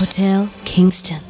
Hotel Kingston.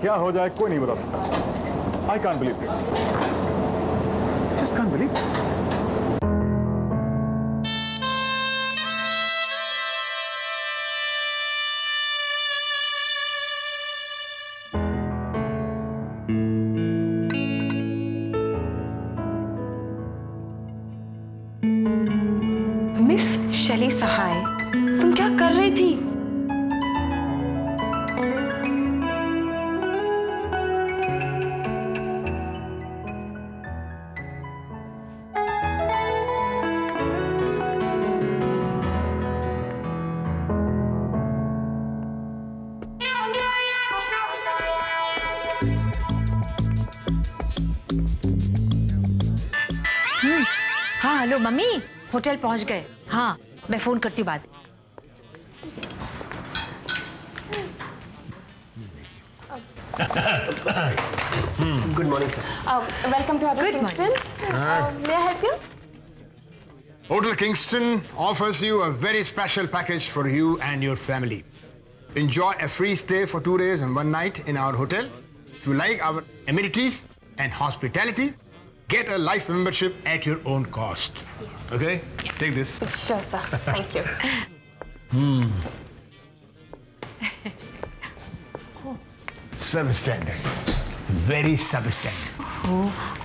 क्या हो जाए कोई नहीं बता सकता। I can't believe this just can't believe this हाँ हेलो मम्मी होटल पहुँच गए हाँ मैं फ़ोन करती बाद. Um, welcome to Hotel Good Kingston. Uh, may I help you? Hotel Kingston offers you a very special package for you and your family. Enjoy a free stay for two days and one night in our hotel. If you like our amenities and hospitality, get a life membership at your own cost. Yes. Okay? Yeah. Take this. Sure, sir. Thank you. Hmm. Substandard. Very substandard.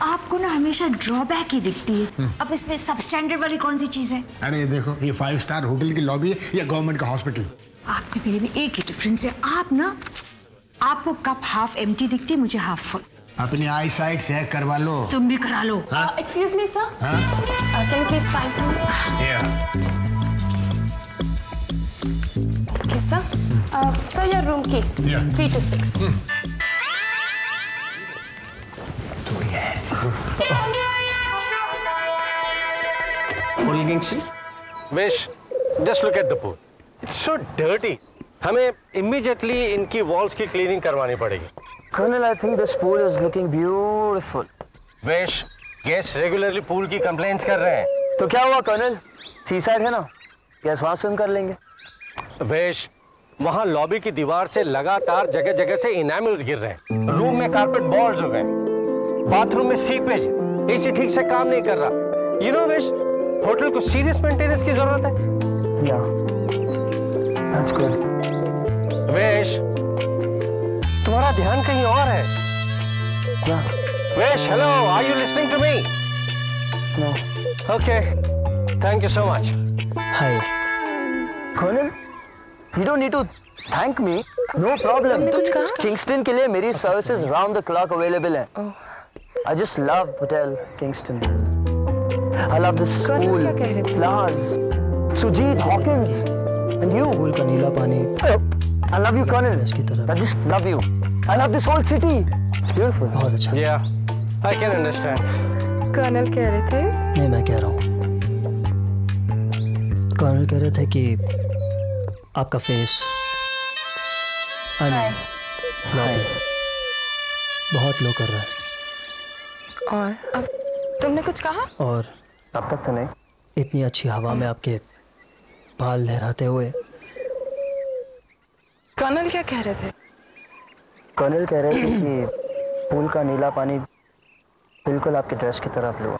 आपको ना हमेशा drawback ही दिखती है अब इसमें substandard वाली कौन सी चीज़ है अरे ये देखो ये फाइव स्टार होटल की लॉबी है या गवर्नमेंट का हॉस्पिटल आपके में मेरे में एक ही डिफरेंस है आप ना आपको कप हाफ़ एम्प्टी दिखती है मुझे हाफ़ फुल अपनी आई साइट चेक करवा लो। तुम भी करा लो। Excuse me sir thank please sign sir sir your room की थ्री टू सिक्स वेश, just look at the pool it's so dirty हमें इमीजिएटली इनकी वॉल्स की क्लीनिंग करवानी पड़ेगी। Colonel, I think this pool is looking beautiful. Vish, guests regularly pool की complaints कर रहे हैं. तो क्या हुआ कर्नल सी साइड है ना? गैस वहाँ से हम कर लेंगे। विश, वहाँ लॉबी की दीवार से लगातार जगह जगह से इनामल्स गिर रहे हैं। रूम में कारपेट बॉल्स हो गए। बाथरूम में सीपेज एसी ठीक से काम नहीं कर रहा। यू नो विश होटल को सीरियस मेंटेनेंस की ज़रूरत है। या गुड विश तुम्हारा ध्यान कहीं और है। या Vish hello are you listening to me no okay thank you so much hi colonel you don't need to thank me no problem Kingston के लिए मेरी services round the clock available है। I just love hotel Kingston I love colonel, school क्या कह रहे थे? Flowers Sujit Hawkins and you का नीला पानी। I love you, Colonel. I just love you. I love this whole city. It's beautiful. बहुत अच्छा। या आई कैन अंडरस्टैंड कर्नल कह रहे थे? नहीं मैं कह रहा हूँ। कर्नल कह रहे थे कि आपका फेस आई मीन बहुत लो कर रहा है। और अब तुमने कुछ कहा? और अब तक तो नहीं। इतनी अच्छी हवा में आपके बाल लहराते हुए कर्नल क्या कह रहे थे? कर्नल कह रहे थे कि पूल का नीला पानी बिल्कुल आपके ड्रेस की तरह ब्लू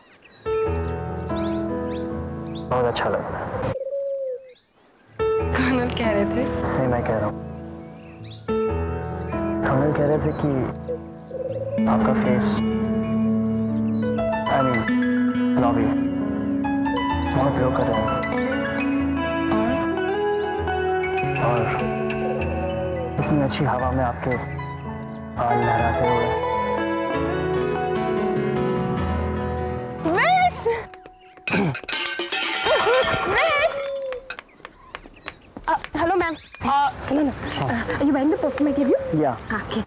बहुत अच्छा लग रहा है। कर्नल कह रहे थे? नहीं मैं कह रहा हूँ। कर्नल कह रहे थे कि आपका फेस आई मीन लॉबी बहुत ग्लो कर रहे हैं। और इतनी अच्छी हवा में आपके बाल लहराते हुए। हेलो मैम सुनो ना। You buying the perfume I give you. या ओके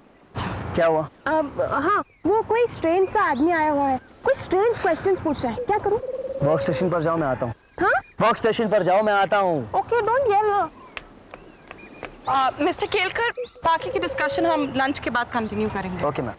क्या हुआ? अब हाँ वो कोई स्ट्रेंज सा आदमी आया हुआ है। कोई स्ट्रेंज क्वेश्चंस पूछ रहा है। क्या करूँ? वर्क स्टेशन पर जाओ मैं आता हूँ। हाँ? वर्क स्टेशन पर जाओ मैं आता हूँ। ओके डोंट येल ना मिस्टर केलकर बाकी की डिस्कशन हम लंच के बाद कंटिन्यू करेंगे। ओके मैम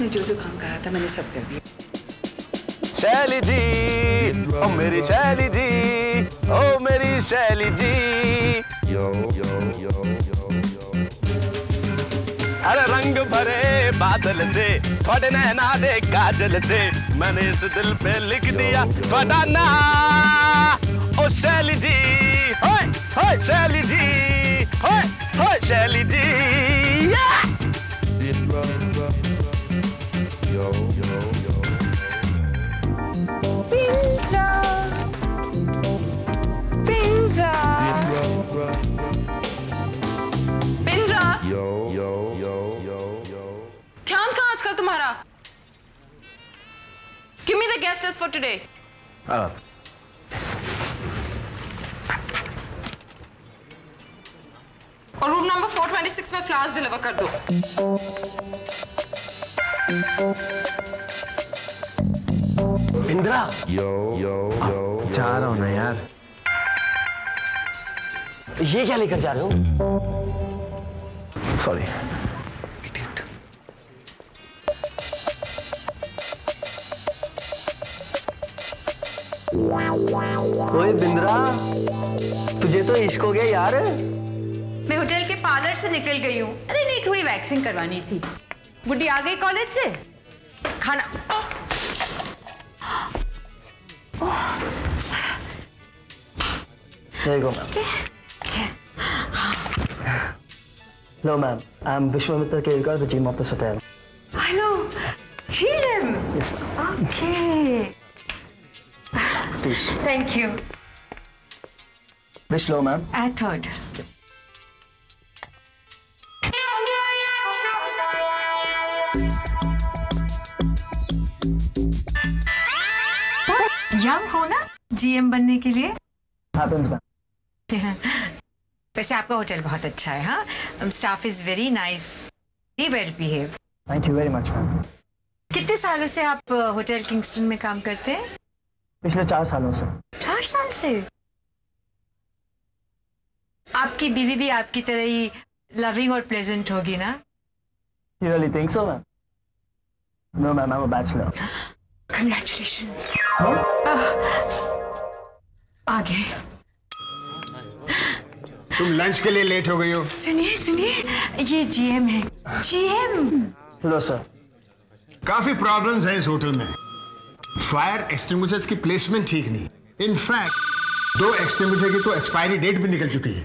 आपने जो जो काम कहा था मैंने सब कर दिया। शैली जी ओ मेरी शैली जी ओ मेरी शैली जी। अरे रंग भरे बादल से थोड़े नैना दे काजल से मैंने इस दिल पे लिख दिया थोड़ा ना। ओ शैली जी होय होय शैली जी होय होय Shaili ji. Yeah! The guest list for today. Uh, और रूम नंबर 426 में फ्लावर्स डिलीवर कर दो। इंदिरा। जा रहा हूँ ना यार। ये क्या लेकर जा रहे हो? सॉरी ओए बिंद्रा तुझे तो इश्क हो गया यार मैं होटल के पार्लर से निकल गई हूँ अरे नहीं थोड़ी वैक्सिंग करवानी थी बुड्ढी आ गई कॉलेज से खाना There you. Hello, ma'am. I'm Vishwamitra Kelkar, the GM of this hotel. Hello Jim. Yes, ma'am. Okay. Please. Thank you. Which floor, ma'am? At third. Young हो ना जीएम बनने के लिए वैसे आपका होटल बहुत अच्छा है हाँ staff is very nice well behave thank you very much ma'am. कितने सालों से आप होटल किंगस्टन में काम करते हैं पिछले चार सालों से। चार साल से? आपकी बीवी भी आपकी तरह ही लविंग और प्लेजेंट होगी ना? You really think so, ma'am? No, ma'am. I'm a bachelor. Congratulations आगे। तुम लंच के लिए लेट हो गई हो। सुनिए सुनिए ये जीएम है। जीएम Hello, सर काफ़ी प्रॉब्लम्स हैं इस होटल में। फायर एक्सटिंग्विशर्स की प्लेसमेंट ठीक नहीं। इनफैक्ट दो एक्सटिंग्विशर की तो एक्सपायरी डेट भी निकल चुकी है।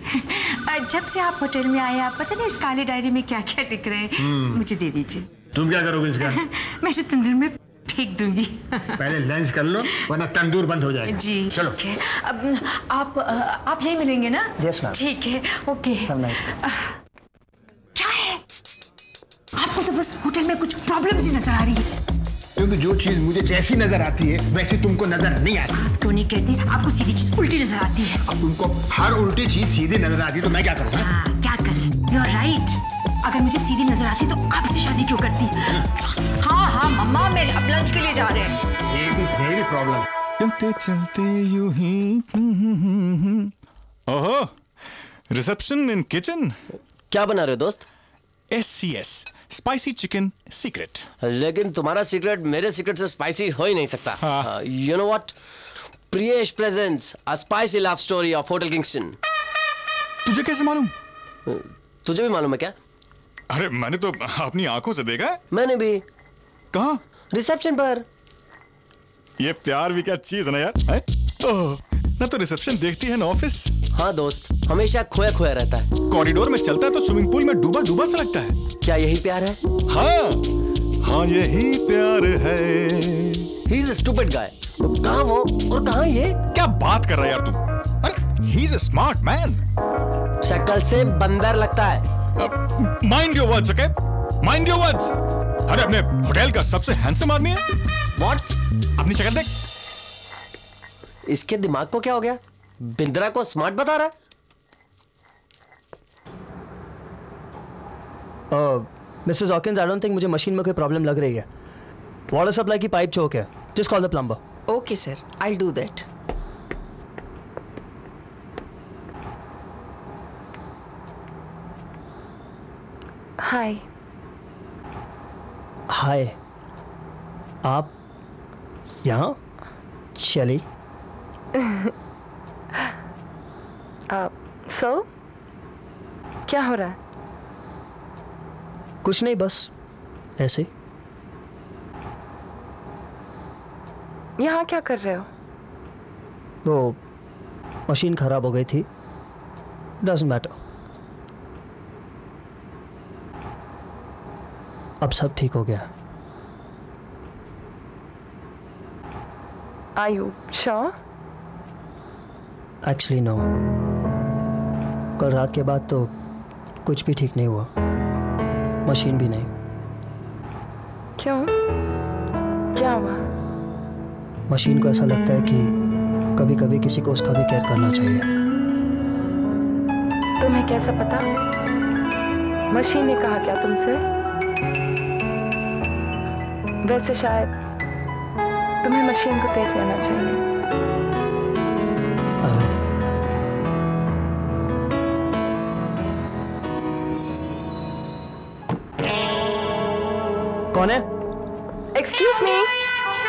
जब से आप होटल में आए आप पता नहीं इस काली डायरी में क्या क्या लिख रहे हैं? मुझे दे दीजिए। तुम क्या करोगे इसका? मैं इसे तंदूर में फेंक दूँगी। पहले लंच कर लो वरना तंदूर बंद हो जाएगा। जी। चलो। ठीक है। अब आप आप यही मिलेंगे ना? Yes, ma'am. ठीक है। ओके. क्या है? आपको तो बस होटल में कुछ प्रॉब्लम ही नज़र आ रही है। क्योंकि जो चीज़ मुझे जैसी नज़र आती है वैसी तुमको नज़र नहीं आती। तो नहीं कहते आपको सीधी चीज़ उल्टी नज़र आती है। अब तुमको हर उल्टी चीज़ सीधी नज़र आती है तो मैं क्या करूँगा हाँ, क्या करें? यू आर राइट अगर मुझे सीधी नज़र आती तो आप आपसे शादी क्यों करती हाँ? हाँ मम्मा मैं अब लंच के लिए जा रहे हैं। प्रॉब्लम चलते चलते यूँ ही। ओहो रिसेप्शन इन किचन क्या बना रहे हो दोस्त? S C S spicy chicken secret लेकिन तुम्हारा सीक्रेट मेरे सीक्रेट से स्पाइसी हो ही नहीं सकता। You know what Priyesh presents a spicy love story of hotel Kingston तुझे कैसे मालूम? तुझे भी मालूम है क्या? अरे मैंने तो अपनी आँखों से देखा है। मैंने भी। कहा? रिसेप्शन पर। ये प्यार भी क्या चीज़ है ना यार? है? ओह, ना तो रिसेप्शन देखती है ना ऑफ़िस? हाँ दोस्त हमेशा खोया खोया रहता है। कॉरिडोर में चलता है तो स्विमिंग पूल में डूबा डूबा सा लगता है। क्या यही प्यार है? हाँ हाँ यही प्यार है। ही इज़ स्टूपिड गाय कहाँ वो और कहाँ ये? क्या बात कर रहा है यार तू अरे he is a smart man शक्ल से बंदर लगता है। Mind your words okay mind your words अरे अपने होटल का सबसे हैंडसम आदमी है। व्हाट अपनी शक्ल देख। इसके दिमाग को क्या हो गया? बिंद्रा को स्मार्ट बता रहा है? Mrs Hawkins I don't think मुझे मशीन में कोई प्रॉब्लम लग रही है। वाटर सप्लाई की पाइप चौक है। Just call the plumber okay sir I do that. Hi hi आप यहाँ? शैली सो क्या हो रहा है? कुछ नहीं बस ऐसे ही। यहाँ क्या कर रहे हो? वो मशीन खराब हो गई थी। डजेंट मैटर अब सब ठीक हो गया। Are you sure? Actually no कल रात के बाद तो कुछ भी ठीक नहीं हुआ। मशीन भी नहीं। क्यों? क्या हुआ? मशीन को ऐसा लगता है कि कभी कभी किसी को उसका भी केयर करना चाहिए। तुम्हें कैसे पता? मशीन ने कहा क्या तुमसे? वैसे शायद तुम्हें मशीन को देख लेना चाहिए।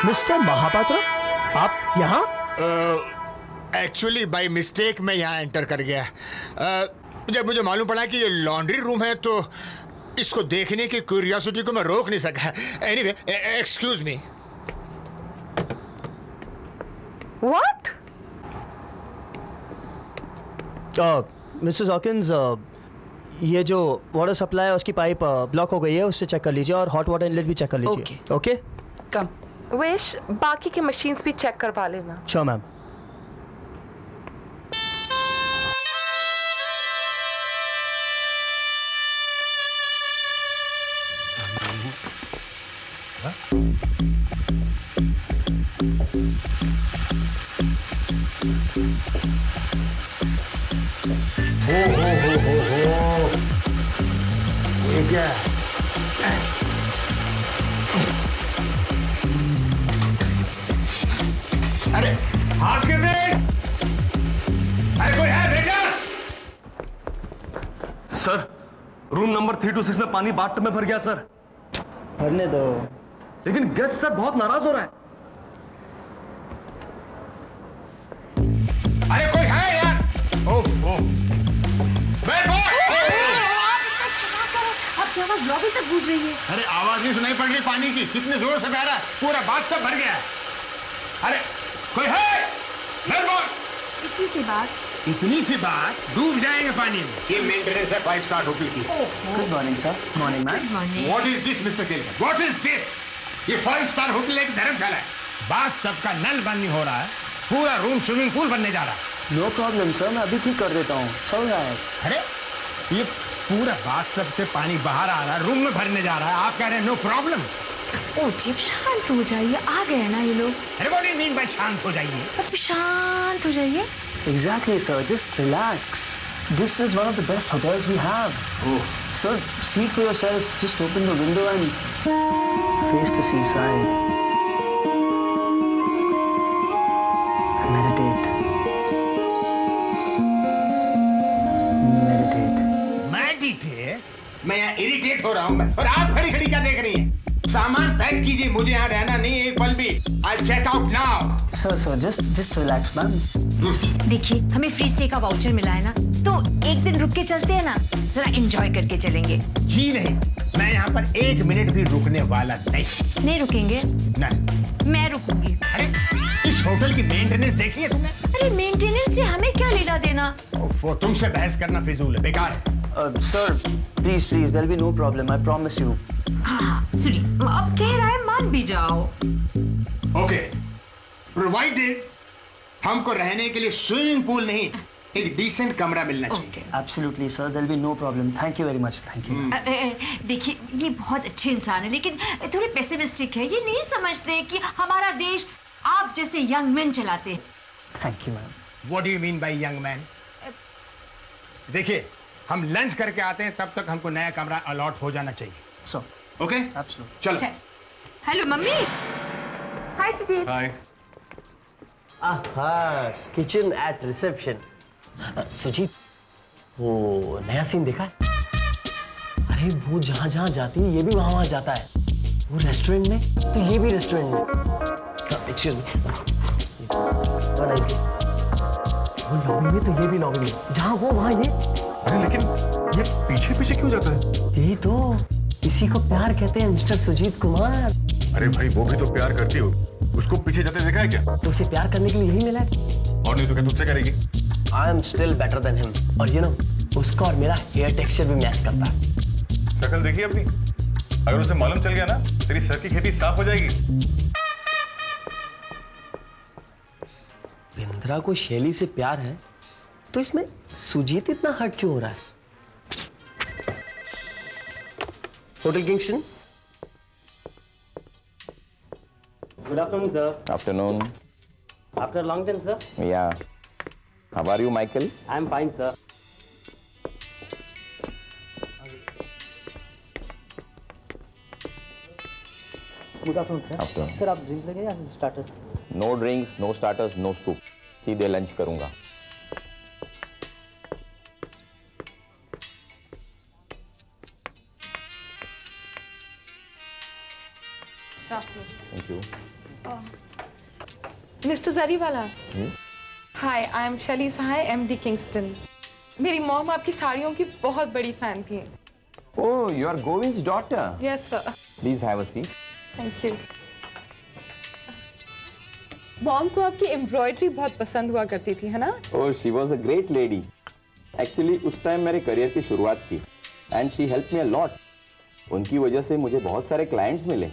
मिस्टर महापात्र आप यहाँ? एक्चुअली बाई मिस्टेक मैं यहाँ एंटर कर गया। uh, जब मुझे मालूम पड़ा कि ये लॉन्ड्री रूम है तो इसको देखने की क्यूरियोसिटी को मैं रोक नहीं सका। Anyway excuse me what Mrs Hawkins ये जो वाटर सप्लाई है उसकी पाइप ब्लॉक हो गई है उससे चेक कर लीजिए और हॉट वाटर इनलेट भी चेक कर लीजिए। ओके कम विश बाकी के मशीन्स भी चेक करवा लेना। श्योर मैम हो हो हो हो हो। ये क्या अरे हाथ के ब्रेक अरे कोई है बेटा? Sir room number three two six में पानी बाथ में भर गया सर। भरने दो। लेकिन गेस्ट सर बहुत नाराज़ हो रहा है। अरे कोई है यार? ओफ ओफ आपकी आवाज़ लॉबी तक गूंज रही है? अरे आवाज़ नहीं सुनाई पड़ रही पानी की। कितने ज़ोर से बह रहा है। पूरा बाथ भर गया है। अरे कोई है? इतनी सी बात। इतनी सी बात? डूब जाएँगे पानी में। ये मेंटेनेंस है फाइव स्टार होटल की। Good morning sir morning ma'am what is this mister Kelvin what is this ये फाइव स्टार होटल एक धर्मशाला है। बाथ टब का नल बंद नहीं हो रहा है। पूरा रूम स्विमिंग पूल बनने जा रहा है। नो प्रॉब्लम सर मैं अभी ठीक कर देता हूँ। चल रहा है। अरे ये पूरा बाथ टब से पानी बाहर आ रहा है। रूम में भरने जा रहा है। आप कह रहे हैं नो प्रॉब्लम ओ जीप शांत हो जाइए। आ गए ना ये लोग। अरे व्हाट डू मीन बाय शांत हो जाइए? बस शांत हो जाइए। Exactly sir just relax this is one of the best hotels we have oh sir see for yourself just open the window and face the sea side मैं irritate हो रहा हूँ और आप खड़ी खड़ी क्या देख रही हैं? सामान पैक कीजिए मुझे यहाँ रहना नहीं एक पल भी। I check out now Sir, sir, just just relax, ma'am. देखिए हमें फ्री स्टे का वाउचर मिला है ना तो एक दिन रुक के चलते हैं ना जरा एंजॉय करके चलेंगे। जी नहीं मैं यहाँ पर एक मिनट भी रुकने वाला नहीं। नहीं रुकेंगे? नहीं। मैं रुकूँगी। अरे इस होटल की मेंटेनेंस देखी है तुमने? अरे मेंटेनेंस से हमें क्या लेना देना? वो तुमसे बहस करना फिजूल है बेकार है। Sir, please, please, there'll be no problem. I promise you. हाँ हाँ सुनिए अब कह रहा है मान भी जाओ ओके प्रोवाइडेड हमको रहने के लिए स्विमिंग पूल नहीं एक डिसेंट कमरा मिलना चाहिए be no problem. Thank you very much. Thank you. अ, अ, अ, देखिए ये बहुत अच्छे इंसान है लेकिन थोड़े पेसिमिस्टिक है ये नहीं समझते कि हमारा देश आप जैसे यंग मैन चलाते हैं Thank you, ma'am. What do you mean by young man देखिए हम लंच करके आते हैं तब तक हमको नया कमरा अलॉट हो जाना चाहिए सो So, ओके. चलो। Hello mummy. Hi Sujit hi हाँ किचन एट रिसेप्शन सुजीत वो नया सीन देखा है? अरे वो जहाँ जहाँ जाती है ये भी वहाँ वहाँ जाता है। वो रेस्टोरेंट में? तो ये भी रेस्टोरेंट में। एक्सक्यूज मी वो लॉबी में तो ये भी लॉबी में। जहाँ वो वहाँ ये। अरे लेकिन ये पीछे पीछे क्यों जाता है? यही तो। इसी को प्यार कहते हैं मिस्टर सुजीत कुमार। अरे भाई वो भी तो प्यार करती हो। उसको पीछे जाते देखा है क्या? तो उसे प्यार करने के लिए यही मिला है। और नहीं तो क्या तुझसे करेगी? I am still better than him और यू नो उसका और मेरा हेयर टेक्सचर भी मैच करता है। शक्ल देखी अपनी? अगर उसे मालूम चल गया ना तेरी सर की खेती साफ़ हो जाएगी। बिंद्रा को शैली से प्यार है तो इसमें सुजीत इतना हर्ट क्यों हो रहा है? Hotel Kingston Good afternoon, sir. Afternoon. After a long time, sir. Yeah. How are you, Michael? I'm fine, sir. Good afternoon, sir. Afternoon. Sir आप ड्रिंक लेंगे या starters No drinks, no starters, no soup. सीधे लंच करूँगा thank you mister Zariwala hi I am Shaily Sahay M D Kingston मेरी mom आपकी साड़ियों की बहुत बड़ी फ़ैन थी। Oh, you are Govind's daughter. Yes sir Please have a seat. Thank you mom को आपकी एम्ब्रॉयडरी बहुत पसंद हुआ करती थी है ना? Oh, she was a great lady. Actually, उस टाइम मेरे करियर की शुरुआत थी and she help me a lot उनकी वजह से मुझे बहुत सारे क्लाइंट्स मिले।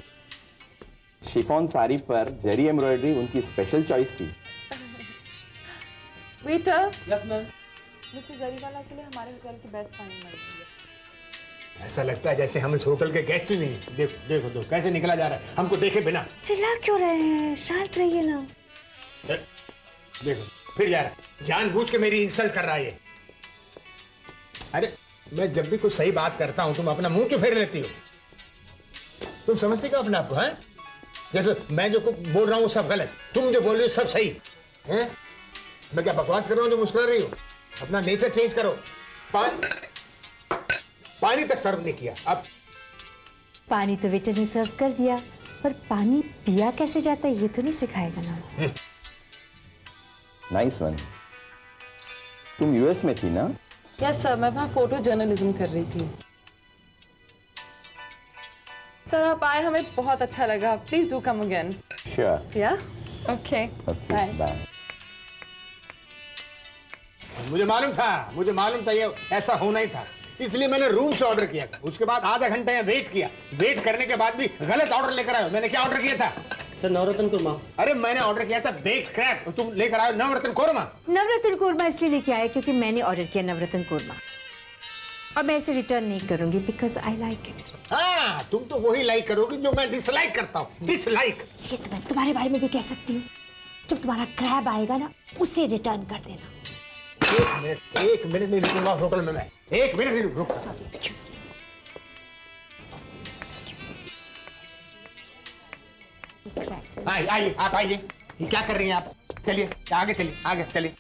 शिफॉन साड़ी पर जरी एम्ब्रॉयडरी उनकी स्पेशल चॉइस थी। Waiter yes ma'am mister Zariwala के लिए हमारे होटल की बेस्ट पानी मिलती है। ऐसा लगता है जैसे हम इस होटल के गेस्ट ही नहीं। देखो देखो देखो कैसे निकला जा रहा है। हमको देखे बिना। चिल्ला क्यों रहे हैं? शांत रहिए ना। देखो फिर जा रहा है। जानबूझ के मेरी इंसल्ट कर रहा है अरे मैं जब भी कुछ सही बात करता हूँ तुम अपना मुँह क्यों फेर लेती हो? तुम समझते क्या अपने आप को हैं? जैसे मैं जो कुछ बोल रहा हूँ सब गलत। तुम जो बोल रही हो सब सही। हैं? मैं क्या बकवास कर रहा हूँ जो मुस्कुरा रही हो? अपना नेचर चेंज करो। पानी पानी तक सर्व नहीं किया। अब पानी तो वेटर ने सर्व कर दिया पर पानी पिया कैसे जाता है? ये तो नहीं सिखाएगा ना। नाइस वन तुम यूएस में थी ना? यस सर मैं वहाँ फ़ोटो जर्नलिज्म कर रही थी। सर आप आए हमें बहुत अच्छा लगा। Please do come again sure या ओके बाय बाय मुझे मालूम था मुझे मालूम था ये ऐसा होना ही था। इसलिए मैंने रूम से ऑर्डर किया था। उसके बाद आधा घंटा यहाँ वेट किया। वेट करने के बाद भी गलत ऑर्डर लेकर हो। मैंने क्या ऑर्डर किया था? सर नवरत्न कुरमा। अरे मैंने ऑर्डर किया था बेक क्रैब तुम लेकर आए हो नवरत्न कोरमा। नवरत्न कोरमा इसलिए लेके आए क्योंकि मैंने ऑर्डर किया नवरत्न कोरमा। और मैं इसे रिटर्न नहीं करूँगी बिकॉज़ आई लाइक इट हाँ तुम तो वही लाइक करोगे जो मैं डिसलाइक करता हूँ। डिसलाइक ये तो मैं तुम्हारे बारे में भी कह सकती हूँ। जब तुम्हारा क्रैब आएगा ना उसे रिटर्न कर देना। एक मिनट एक मिनट नहीं रुकूँगा होटल में मैं। एक मिनट नहीं रुक सॉरी एक्सक्यूज आइए आइए आप आइए। क्या कर रही हैं आप? चलिए आगे चलिए आगे चलिए।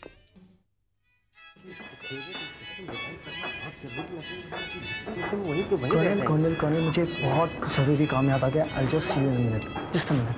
कर्नल कर्नल कर्नल मुझे बहुत ज़रूरी काम याद आ गया। I just see you in minute just a minute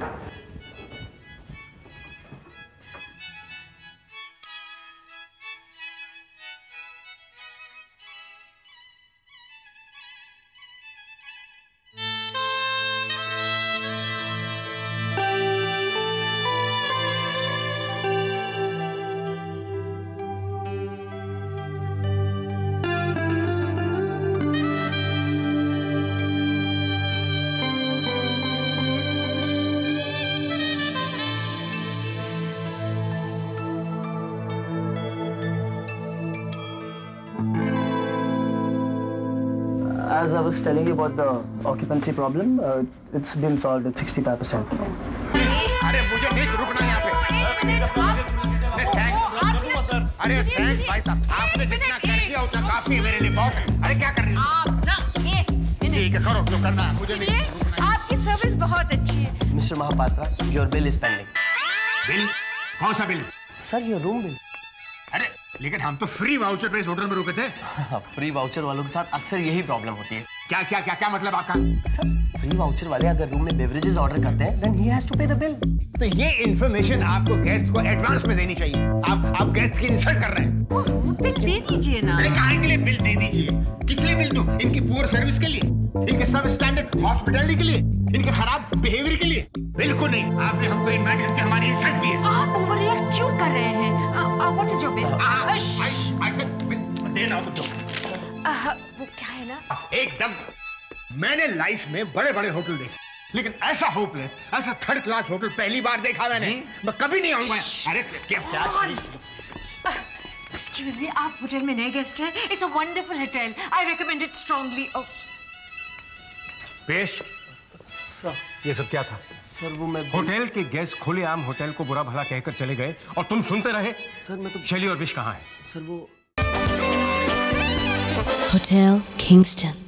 I was telling you about the occupancy problem, uh, it's been solved at 65%. अरे मुझे नहीं रुकना यहाँ पे अरे थैंक्स भाई साहब। आपने जितना कर दिया उतना काफ़ी मेरे लिए बहुत है। अरे क्या कर रही हो? आप ना ये ठीक है करो जो करना मुझे नहीं आपकी सर्विस बहुत अच्छी है। Mister Mahapatra your bill is pending bill कौन सा bill sir your room bill लेकिन हम तो फ्री वाउचर पे इस होटल में रुके थे। फ्री वाउचर वालों के साथ अक्सर यही प्रॉब्लम होती है। क्या क्या क्या क्या मतलब आपका? सर फ्री वाउचर वाले अगर रूम में बेवरेजेस ऑर्डर करते हैं then he has to pay the bill तो ये इन्फॉर्मेशन आपको गेस्ट को एडवांस में देनी चाहिए। आप आप गेस्ट की इंसल्ट कर रहे हैं। बिल दे दीजिए ना। अरे काहे के लिए बिल दे दीजिए? किस लिए बिल दूँ? इनकी पुअर सर्विस के लिए? इनके सब स्टैंडर्ड हॉस्पिटलिटी के लिए? इनके खराब बिहेवियर के लिए? बिल्कुल नहीं। आपने हमको इनवाइट करके हमारी इंसल्ट की है। आप ओवररिएक्ट क्यों कर रहे हैं? What is your bill I said देना मुझे वो क्या है ना? एकदम। मैंने लाइफ में बड़े बड़े होटल देखे लेकिन ऐसा होपलेस ऐसा थर्ड क्लास होटल पहली बार देखा मैंने। मैं कभी नहीं आऊँगा। अरे क्या क्या एक्सक्यूज मी आप होटल में नए गेस्ट हैं? It's a wonderful hotel I recommend it strongly पेश। ये सब क्या था? सर वो मैं होटल के गेस्ट खुलेआम होटल को बुरा भला कहकर चले गए और तुम सुनते रहे सर मैं तो शैली और विश कहाँ है सर वो होटल Kingston.